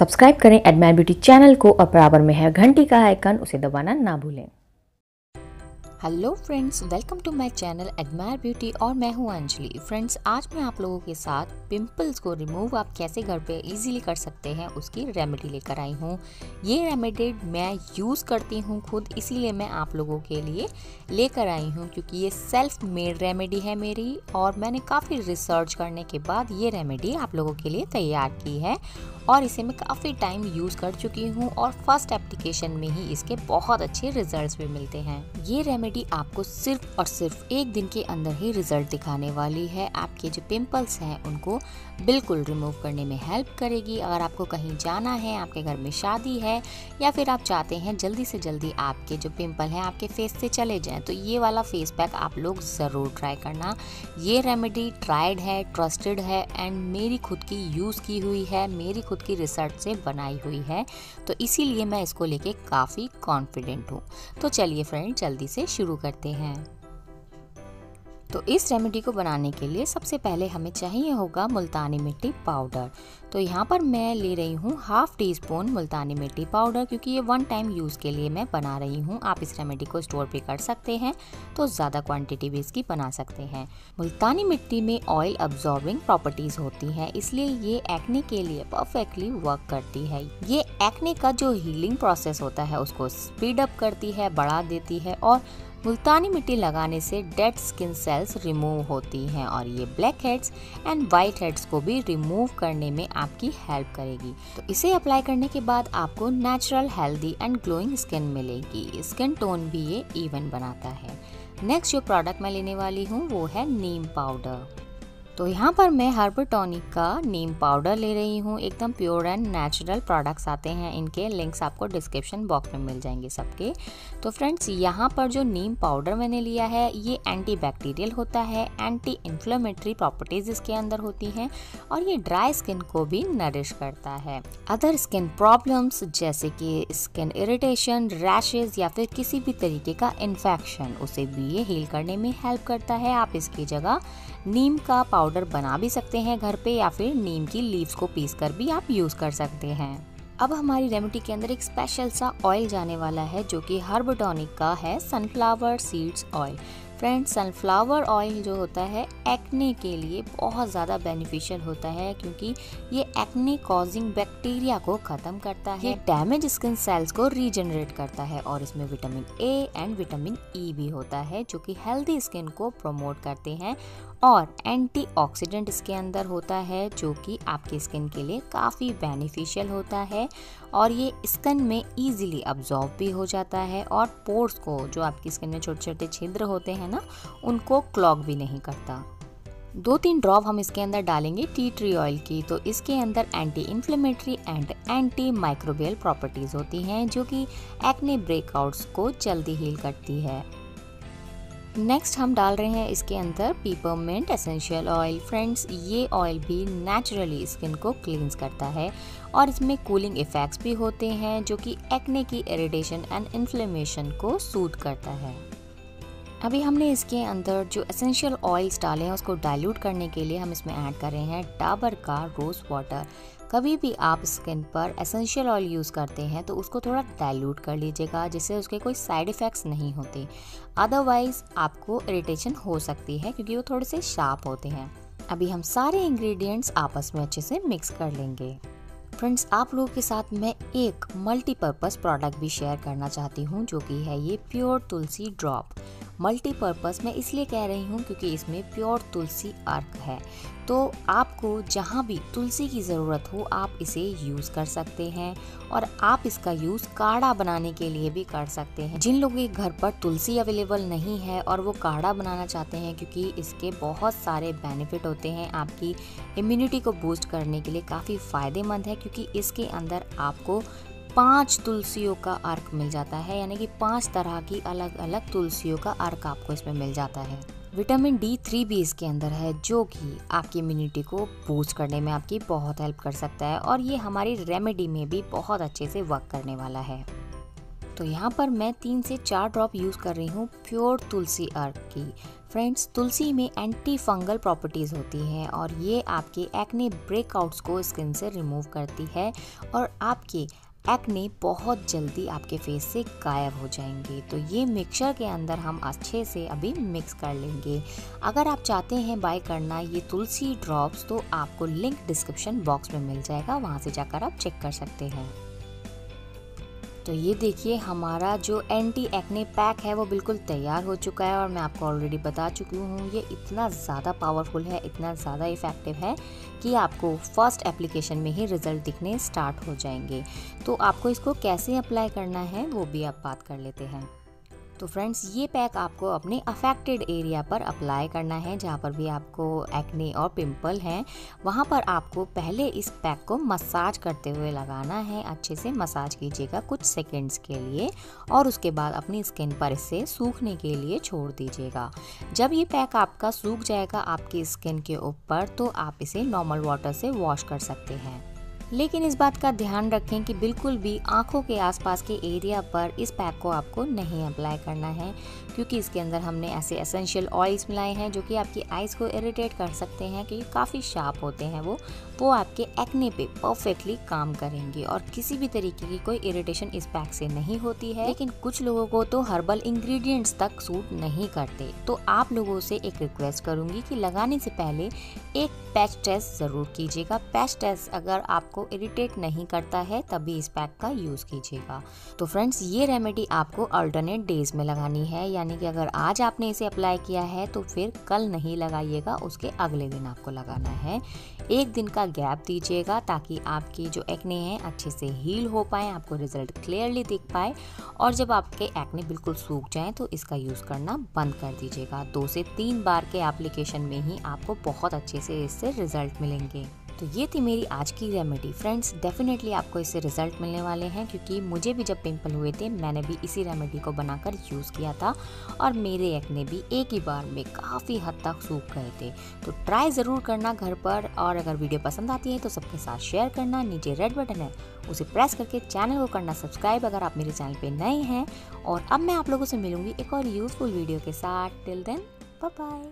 Subscribe करें admire beauty channel को और बराबर में है घंटी का आइकन, उसे दबाना ना भूलें। Hello friends welcome to my channel admire beauty और मैं हूँ अंजलि। फ्रेंड्स आज मैं आप लोगों के साथ पिंपल्स को रिमूव आप कैसे घर पे इजीली कर सकते हैं, उसकी रेमेडी लेकर आई हूँ। ये रेमेडी मैं यूज़ करती हूँ खुद, इसीलिए मैं आप लोगों के लिए लेकर आई हूँ, क्योंकि ये सेल्फ मेड रेमेडी है मेरी, और मैंने काफ़ी रिसर्च करने के बाद ये रेमेडी आप लोगों के लिए तैयार की है। और इसे मैं काफ़ी टाइम यूज़ कर चुकी हूँ और फ़र्स्ट एप्लीकेशन में ही इसके बहुत अच्छे रिजल्ट्स भी मिलते हैं। ये रेमेडी आपको सिर्फ़ और सिर्फ़ एक दिन के अंदर ही रिज़ल्ट दिखाने वाली है। आपके जो पिंपल्स हैं, उनको बिल्कुल रिमूव करने में हेल्प करेगी। अगर आपको कहीं जाना है, आपके घर में शादी है, या फिर आप चाहते हैं जल्दी से जल्दी आपके जो पिंपल हैं, आपके फेस से चले जाएँ तो ये वाला फेस पैक आप लोग ज़रूर ट्राई करना। ये रेमेडी ट्राइड है ट्रस्टेड है एंड मेरी खुद की यूज़ की हुई है। मेरी खुद की रिसर्च से बनाई हुई है तो इसीलिए मैं इसको लेके काफ़ी कॉन्फिडेंट हूँ। तो चलिए फ्रेंड जल्दी से शुरू करते हैं। तो इस रेमेडी को बनाने के लिए सबसे पहले हमें चाहिए होगा मुल्तानी मिट्टी पाउडर। तो यहाँ पर मैं ले रही हूँ हाफ़ टी स्पून मुल्तानी मिट्टी पाउडर क्योंकि ये वन टाइम यूज़ के लिए मैं बना रही हूँ। आप इस रेमेडी को स्टोर भी कर सकते हैं तो ज़्यादा क्वांटिटी भी इसकी बना सकते हैं। मुल्तानी मिट्टी में ऑयल अब्जॉर्बिंग प्रॉपर्टीज़ होती हैं, इसलिए ये एक्ने के लिए परफेक्टली वर्क करती है। ये एक्ने का जो हीलिंग प्रोसेस होता है, उसको स्पीड अप करती है, बढ़ा देती है और मुल्तानी मिट्टी लगाने से डेड स्किन सेल्स रिमूव होती हैं और ये black heads and white heads को भी रिमूव करने में आपकी हेल्प करेगी। तो इसे अप्लाई करने के बाद आपको natural, healthy and glowing skin मिलेगी। स्किन टोन भी ये इवन बनाता है। नेक्स्ट जो प्रोडक्ट मैं लेने वाली हूँ वो है नीम पाउडर। तो यहाँ पर मैं हर्बल टॉनिक का नीम पाउडर ले रही हूँ। एकदम प्योर एंड नेचुरल प्रोडक्ट्स आते हैं। इनके लिंक्स आपको डिस्क्रिप्शन बॉक्स में मिल जाएँगे सबके। तो फ्रेंड्स यहाँ पर जो नीम पाउडर मैंने लिया है, ये एंटी बैक्टीरियल होता है। एंटी इन्फ्लेमेटरी प्रॉपर्टीज़ इसके अंदर होती हैं और ये ड्राई स्किन को भी नरिश करता है। अदर स्किन प्रॉब्लम्स जैसे कि स्किन इरिटेशन रैशेज या फिर किसी भी तरीके का इन्फेक्शन उसे भी ये हील करने में हेल्प करता है। आप इसकी जगह नीम का पाउडर बना भी सकते हैं घर पे या फिर नीम की लीव्स को पीस कर भी आप यूज़ कर सकते हैं। अब हमारी रेमेडी के अंदर एक स्पेशल सा ऑयल जाने वाला है जो कि हर्बटोनिक का है sunflower seeds oil friends sunflower oil जो होता है एक्ने के लिए बहुत ज़्यादा बेनिफिशियल होता है क्योंकि ये एक्ने कॉजिंग बैक्टीरिया को ख़त्म करता है। डैमेज स्किन सेल्स को रीजनरेट करता है और इसमें vitamin A and vitamin E भी होता है जो कि हेल्दी स्किन को प्रमोट करते हैं। और एंटीऑक्सीडेंट इसके अंदर होता है, जो कि आपकी स्किन के लिए काफ़ी बेनिफिशियल होता है और ये स्किन में इजीली अब्जॉर्ब भी हो जाता है और पोर्स को, जो आपकी स्किन में छोटे छोटे छिद्र होते हैं ना, उनको क्लॉग भी नहीं करता। दो तीन ड्रॉप हम इसके अंदर डालेंगे टी ट्री ऑयल की तो इसके अंदर anti inflammatory and anti microbial properties होती हैं, जो कि एक्ने ब्रेकआउट्स को जल्दी हील करती है। नेक्स्ट हम डाल रहे हैं इसके अंदर पीपरमेंट एसेंशियल ऑयल फ्रेंड्स ये ऑयल भी नेचुरली स्किन को क्लींस करता है और इसमें कूलिंग इफ़ेक्ट्स भी होते हैं, जो कि एक्ने की इरिटेशन एंड इन्फ्लेमेशन को सूद करता है। अभी हमने इसके अंदर जो एसेंशियल ऑयल्स डाले हैं, उसको डाइल्यूट करने के लिए हम इसमें ऐड कर रहे हैं डाबर का रोज़ वाटर कभी भी आप स्किन पर एसेंशियल ऑयल यूज़ करते हैं तो उसको थोड़ा डाइल्यूट कर लीजिएगा, जिससे उसके कोई साइड इफ़ेक्ट्स नहीं होते। अदरवाइज़ आपको इरिटेशन हो सकती है, क्योंकि वो थोड़े से शार्प होते हैं। अभी हम सारे इंग्रेडिएंट्स आपस में अच्छे से मिक्स कर लेंगे। फ्रेंड्स आप लोगों के साथ मैं एक मल्टीपर्पज़ प्रोडक्ट भी शेयर करना चाहती हूँ, जो कि है ये प्योर तुलसी ड्रॉप मल्टीपर्पज़ मैं इसलिए कह रही हूँ क्योंकि इसमें प्योर तुलसी अर्क है। तो आपको जहाँ भी तुलसी की ज़रूरत हो, आप इसे यूज़ कर सकते हैं और आप इसका यूज़ काढ़ा बनाने के लिए भी कर सकते हैं। जिन लोगों के घर पर तुलसी अवेलेबल नहीं है और वो काढ़ा बनाना चाहते हैं क्योंकि इसके बहुत सारे बेनिफिट होते हैं, आपकी इम्यूनिटी को बूस्ट करने के लिए काफ़ी फ़ायदेमंद है क्योंकि इसके अंदर आपको पाँच तुलसियों का अर्क मिल जाता है, यानी कि पाँच तरह की अलग अलग तुलसियों का अर्क आपको इसमें मिल जाता है। विटामिन डी थ्री भी इसके अंदर है, जो कि आपकी इम्यूनिटी को बूस्ट करने में आपकी बहुत हेल्प कर सकता है और ये हमारी रेमेडी में भी बहुत अच्छे से वर्क करने वाला है। तो यहाँ पर मैं तीन से चार ड्रॉप यूज़ कर रही हूँ प्योर तुलसी अर्क की। फ्रेंड्स तुलसी में एंटी फंगल प्रॉपर्टीज़ होती हैं और ये आपके एक्ने ब्रेकआउट्स को स्किन से रिमूव करती है और आपके एक्ने बहुत जल्दी आपके फेस से गायब हो जाएँगे। तो ये मिक्सचर के अंदर हम अच्छे से अभी मिक्स कर लेंगे। अगर आप चाहते हैं बाय करना ये तुलसी ड्रॉप्स तो आपको लिंक डिस्क्रिप्शन बॉक्स में मिल जाएगा। वहाँ से जाकर आप चेक कर सकते हैं। तो ये देखिए, हमारा जो एंटी एक्ने पैक है, वो बिल्कुल तैयार हो चुका है और मैं आपको ऑलरेडी बता चुकी हूँ, ये इतना ज़्यादा पावरफुल है, इतना ज़्यादा इफ़ेक्टिव है कि आपको फ़र्स्ट एप्लीकेशन में ही रिज़ल्ट दिखने स्टार्ट हो जाएँगे। तो आपको इसको कैसे अप्लाई करना है, वो भी आप बात कर लेते हैं। तो फ्रेंड्स ये पैक आपको अपने अफेक्टेड एरिया पर अप्लाई करना है, जहाँ पर भी आपको एक्ने और पिंपल हैं। वहाँ पर आपको पहले इस पैक को मसाज करते हुए लगाना है। अच्छे से मसाज कीजिएगा कुछ सेकेंड्स के लिए और उसके बाद अपनी स्किन पर इसे सूखने के लिए छोड़ दीजिएगा। जब ये पैक आपका सूख जाएगा आपकी स्किन के ऊपर तो आप इसे नॉर्मल वाटर से वॉश कर सकते हैं। लेकिन इस बात का ध्यान रखें कि बिल्कुल भी आँखों के आसपास के एरिया पर इस पैक को आपको नहीं अप्लाई करना है, क्योंकि इसके अंदर हमने ऐसे एसेंशियल ऑयल्स मिलाए हैं जो कि आपकी आइज़ को इरिटेट कर सकते हैं क्योंकि काफ़ी शार्प होते हैं वो। वो आपके एक्ने पे परफेक्टली काम करेंगे और किसी भी तरीके की कोई इरिटेशन इस पैक से नहीं होती है। लेकिन कुछ लोगों को तो हर्बल इंग्रेडिएंट्स तक सूट नहीं करते। तो आप लोगों से एक रिक्वेस्ट करूँगी कि लगाने से पहले एक पैच टेस्ट ज़रूर कीजिएगा। पैच टेस्ट अगर आपको इरिटेट नहीं करता है, तभी इस पैक का यूज़ कीजिएगा। तो फ्रेंड्स ये रेमेडी आपको अल्टरनेट डेज़ में लगानी है। यानी कि अगर आज आपने इसे अप्लाई किया है तो फिर कल नहीं लगाइएगा, उसके अगले दिन आपको लगाना है। एक दिन का गैप दीजिएगा ताकि आपकी जो एक्ने हैं, अच्छे से हील हो पाए, आपको रिज़ल्ट क्लियरली दिख पाए और जब आपके एक्ने बिल्कुल सूख जाएँ तो इसका यूज़ करना बंद कर दीजिएगा। दो से तीन बार के एप्लीकेशन में ही आपको बहुत अच्छे से इससे रिज़ल्ट मिलेंगे। तो ये थी मेरी आज की रेमेडी फ्रेंड्स डेफिनेटली आपको इससे रिज़ल्ट मिलने वाले हैं क्योंकि मुझे भी जब पिंपल हुए थे, मैंने भी इसी रेमेडी को बनाकर यूज़ किया था और मेरे एक्ने भी एक ही बार में काफ़ी हद तक सूख गए थे. तो ट्राई ज़रूर करना घर पर और अगर वीडियो पसंद आती है तो सबके साथ शेयर करना. नीचे रेड बटन है, उसे प्रेस करके चैनल को करना सब्सक्राइब अगर आप मेरे चैनल पर नए हैं. और अब मैं आप लोगों से मिलूँगी एक और यूज़फुल वीडियो के साथ. Till then bye